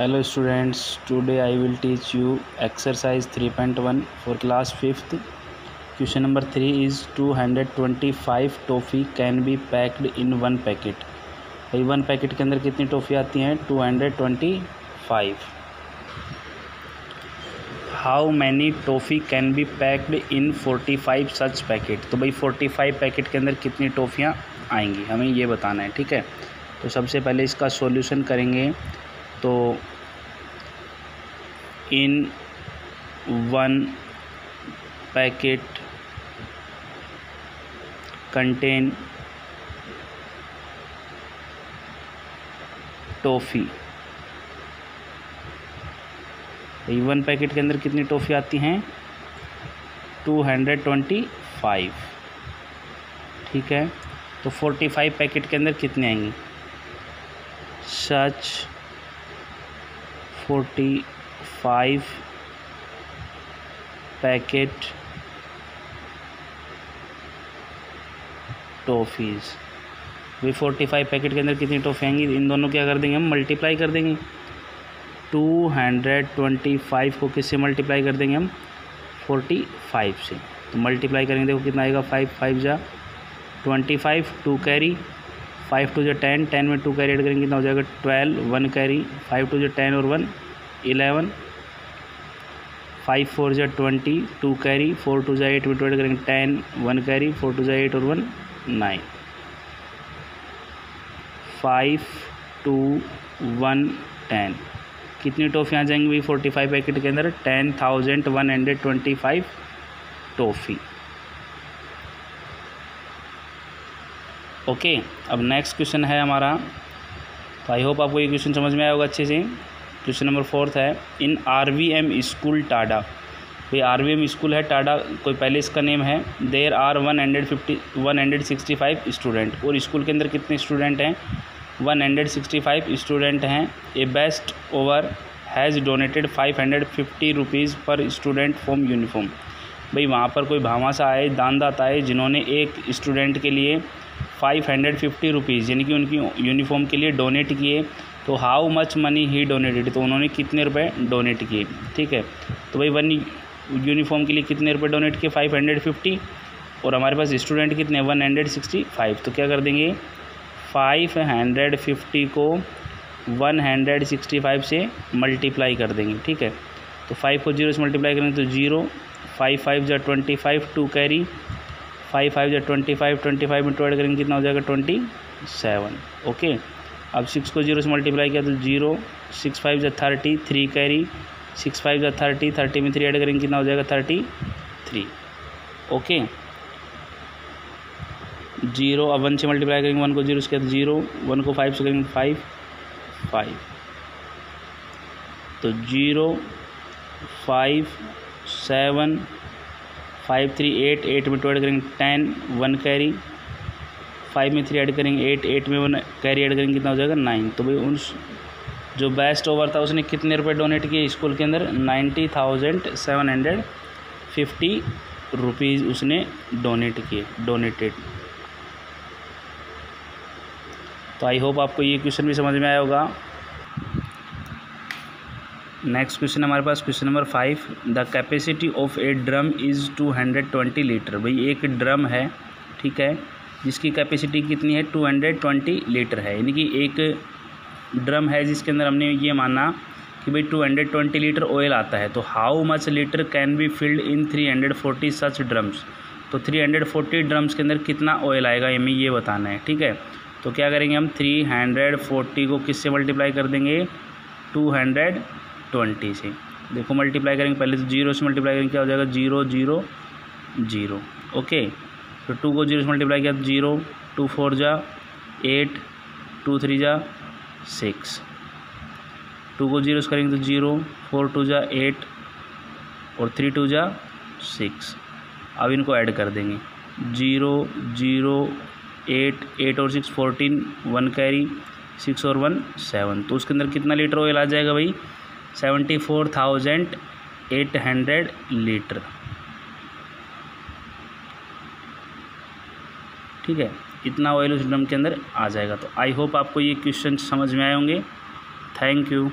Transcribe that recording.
hello students, today i will teach you exercise 3.1 for class 5th question number 3 is 225 toffee can be packed in one packet भाई one packet के अंदर कितनी toffee आती हैं? Two hundred twenty five how many toffee can be packed in forty five such packet तो भाई forty five packet के अंदर कितनी टॉफ़ियाँ आएँगी? हमें ये बताना है, ठीक है? तो सबसे पहले इसका सॉल्यूशन करेंगे। तो in one packet contain toffee one packet के अंदर कितनी टॉफ़ी आती हैं? टू हंड्रेड ट्वेंटी फाइव ठीक है? तो फोर्टी फाइव पैकेट के अंदर कितनी आएँगी? Such forty five packet toffees we forty five packet के अंदर कितनी टॉफ़ी आएँगी? इन दोनों क्या कर देंगे, हम मल्टीप्लाई कर देंगे। टू हंड्रेड ट्वेंटी फाइव को किससे मल्टीप्लाई कर देंगे हम? फोर्टी फाइव से। तो मल्टीप्लाई करेंगे, देखो कितना आएगा? फाइव फाइव जा। Twenty five two carry five two जो टेन टेन में टू कैरी एड करेंगे कितना हो जाएगा twelve, one carry, five two जो टेन और वन, इलेवन, फाइव फोर जो twenty, two carry, four two जो एट में टू एड करेंगे ten, one carry, four two जो एट और one, nine. Five two one ten. कितनी टॉफ़ी आ जाएँगी भाई? फोर्टी फाइव पैकेट के अंदर ten thousand one hundred twenty five toffee. Okay अब नेक्स्ट क्वेश्चन है हमारा। तो आई होप आपको ये क्वेश्चन समझ में आया होगा अच्छे से। क्वेश्चन नंबर फोर्थ है in R V M school Tada भाई आर वी एम स्कूल है टाडा कोई पहले इसका नेम है। There are one hundred fifty one hundred sixty five student और स्कूल के अंदर कितने स्टूडेंट हैं? One hundred sixty five student हैं। A best over has donated five hundred fifty rupees per student form uniform भाई, वहाँ पर कोई भामाशा आए, दानदाता आए, जिन्होंने एक स्टूडेंट के लिए फाइव हंड्रेड फिफ्टी रुपीज़ यानी कि उनकी यूनिफॉर्म के लिए डोनेट किए। तो how much money he donated तो उन्होंने कितने रुपए डोनेट किए, ठीक है? तो भाई वन यूनिफॉर्म के लिए कितने रुपए डोनेट किए? Five hundred fifty. और हमारे पास स्टूडेंट कितने? One hundred sixty five. तो क्या कर देंगे? फाइव हंड्रेड फिफ्टी को वन हंड्रेड सिक्सटी फाइव से मल्टीप्लाई कर देंगे, ठीक है? तो फाइव को ज़ीरो से मल्टीप्लाई करेंगे तो ज़ीरो। फाइव फाइव जो twenty five two carry. Five five जो ट्वेंटी फाइव ट्वेंटी फाइव में टू करेंगे, कितना हो जाएगा? ट्वेंटी सेवन ओके अब सिक्स को ज़ीरो से मल्टीप्लाई किया तो ज़ीरो सिक्स फाइव जो thirty three carry six five जो थर्टी थर्टी में थ्री ऐड करेंगे, कितना हो जाएगा? थर्टी थ्री ओके ज़ीरो अब वन से मल्टीप्लाई करेंगे वन को ज़ीरो से किया तो ज़ीरो वन को फाइव से करेंगे फाइव फाइव तो zero five seven five three eight eight में टू ऐड करेंगे टेन वन कैरी फाइव में थ्री ऐड करेंगे एट एट में वन कैरी ऐड करेंगे, कितना हो जाएगा नाइन तो भाई उन जो बेस्ट ओवर था, उसने कितने रुपए डोनेट किए स्कूल के अंदर? Ninety thousand seven hundred fifty rupees उसने डोनेट किए डोनेटेड तो आई होप आपको ये क्वेश्चन भी समझ में आया होगा। नेक्स्ट क्वेश्चन हमारे पास question number five the capacity of a drum is two hundred twenty litre भाई, एक ड्रम है, ठीक है, जिसकी कैपेसिटी कितनी है? टू हंड्रेड ट्वेंटी लीटर है। यानी कि एक ड्रम है जिसके अंदर हमने ये माना कि भाई two hundred twenty litre oil आता है। तो how much litre can be filled in three hundred forty such drums तो थ्री हंड्रेड फोर्टी ड्रम्स के अंदर कितना ऑयल आएगा, हमें ये बताना है, ठीक है? तो क्या करेंगे हम? थ्री हंड्रेड फोर्टी को किससे मल्टीप्लाई कर देंगे? टू हंड्रेड ट्वेंटी से। देखो मल्टीप्लाई करेंगे, पहले तो ज़ीरो से मल्टीप्लाई करेंगे, क्या हो जाएगा? ज़ीरो ज़ीरो ज़ीरो ओके तो टू को ज़ीरो से मल्टीप्लाई किया तो ज़ीरो टू फोर जा एट टू थ्री जा सिक्स टू को ज़ीरो से करेंगे तो ज़ीरो फोर टू जा एट और थ्री टू जा सिक्स अब इनको ऐड कर देंगे। ज़ीरो ज़ीरो एट एट और six fourteen one carry six और वन सेवन तो उसके अंदर कितना लीटर ऑयल आ जाएगा भाई? Seventy four thousand eight hundred litre. ठीक है, इतना ऑयल उस ड्रम के अंदर आ जाएगा। तो आई होप आपको ये क्वेश्चन समझ में आए होंगे। Thank you